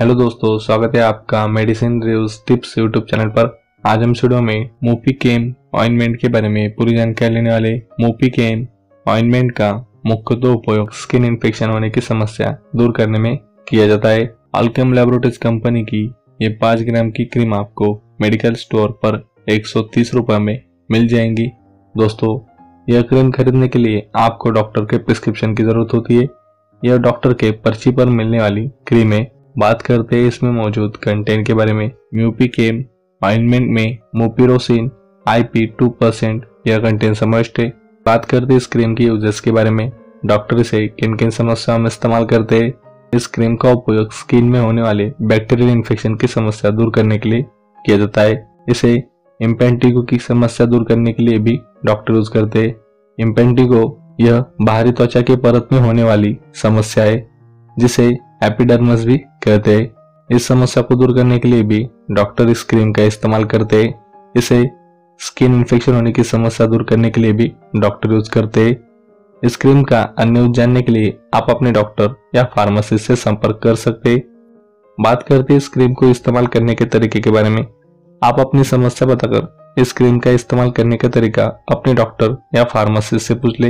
Hello दोस्तों, स्वागत है आपका medicine reviews tips YouTube channel पर। आज हम वीडियो में मोपी केम ऑइंटमेंट के बारे में पूरी जानकारी लेने वाले मोपी केम ऑइंटमेंट का मुख्य मुख्यतः उपयोग स्किन इन्फेक्शन होने की समस्या दूर करने में किया जाता है। अल्केम लेबोरेटरीज कंपनी की ये पाँच ग्राम की क्रीम आपको मेडिकल स्टोर पर एक सौ में मिल जाएँगी। दोस्तों, यह क्रीम खरीदने के लिए आपको डॉक्टर के प्रिस्क्रिप्शन की ज़रूरत होती है। यह डॉक्टर के पर्ची पर मिलने वाली क्रीम है बात करते हैं इसमें मौजूद कंटेंट के बारे में। म्यूपी केम ऑइनमेंट में मोपिरोसिन आईपी टू परसेंट यह कंटेंट है। बात करते इस क्रीम की यूजेस के बारे में। डॉक्टर इसे किन किन समस्याओं में इस्तेमाल करते हैं। इस क्रीम का उपयोग स्किन में होने वाले बैक्टीरियल इन्फेक्शन की समस्या दूर करने के लिए किया जाता है। इसे इम्पेंटिगो की समस्या दूर करने के लिए भी डॉक्टर यूज़ करते हैं। इम्पेंटिगो यह बाहरी त्वचा के परत में होने वाली समस्या है, जिसे एपिडर्मस भी कहते हैं। इस समस्या को दूर करने के लिए भी डॉक्टर इस क्रीम का इस्तेमाल करते हैं। इसे स्किन इन्फेक्शन होने की समस्या दूर करने के लिए भी डॉक्टर यूज़ करते हैं। इस क्रीम का अन्य यूज़ जानने के लिए आप अपने डॉक्टर या फार्मासिस्ट से संपर्क कर सकते बात करते इस क्रीम को इस्तेमाल करने के तरीके के बारे में। आप अपनी समस्या बताकर इस क्रीम का इस्तेमाल करने का तरीका अपने डॉक्टर या फार्मासिस्ट से पूछ ले।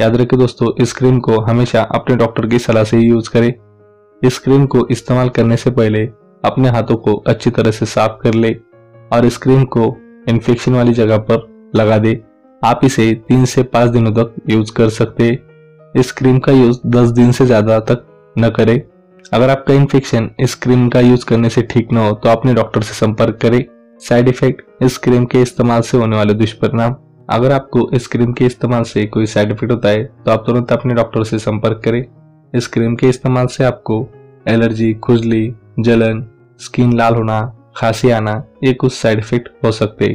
याद रखें दोस्तों, इस क्रीम को हमेशा अपने डॉक्टर की सलाह से ही यूज़ करें। इस क्रीम को इस्तेमाल करने से पहले अपने हाथों को अच्छी तरह से साफ़ कर ले और इस क्रीम को इन्फेक्शन वाली जगह पर लगा दे। आप इसे तीन से पाँच दिनों तक यूज़ कर सकते इस क्रीम का यूज़ दस दिन से ज़्यादा तक न करें। अगर आपका इन्फेक्शन इस क्रीम का यूज़ करने से ठीक न हो तो अपने डॉक्टर से संपर्क करें। साइड इफ़ेक्ट इस क्रीम के इस्तेमाल से होने वाले दुष्परिणाम। अगर आपको इस क्रीम के इस्तेमाल से कोई साइड इफ़ेक्ट होता है तो आप तुरंत अपने डॉक्टर से संपर्क करें। इस क्रीम के इस्तेमाल से आपको एलर्जी, खुजली, जलन, स्किन लाल होना, खांसी आना, ये कुछ साइड इफ़ेक्ट हो सकते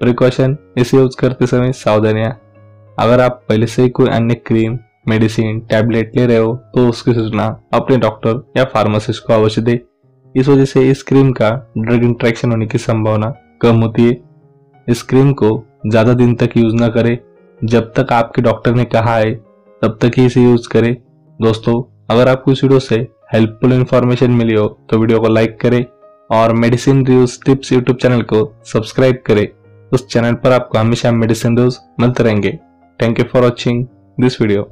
प्रिकॉशन इसे यूज़ करते समय सावधानियाँ अगर आप पहले से ही कोई अन्य क्रीम, मेडिसिन, टैबलेट ले रहे हो तो उसकी सूचना अपने डॉक्टर या फार्मासिस्ट को अवश्य दे। इस वजह से इस क्रीम का ड्रग इंट्रैक्शन होने की संभावना कम होती है। इस क्रीम को ज़्यादा दिन तक यूज़ ना करें। जब तक आपके डॉक्टर ने कहा है, तब तक ही इसे यूज़ करें। दोस्तों, अगर आपको इस वीडियो से हेल्पफुल इन्फॉर्मेशन मिली हो तो वीडियो को लाइक करें और medicine reviews tips YouTube channel को सब्सक्राइब करें। उस चैनल पर आपको हमेशा मेडिसिन रिव्यूज़ मिलते रहेंगे। Thank you for watching this video